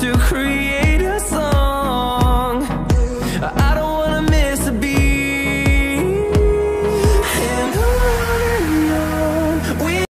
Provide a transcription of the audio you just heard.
to create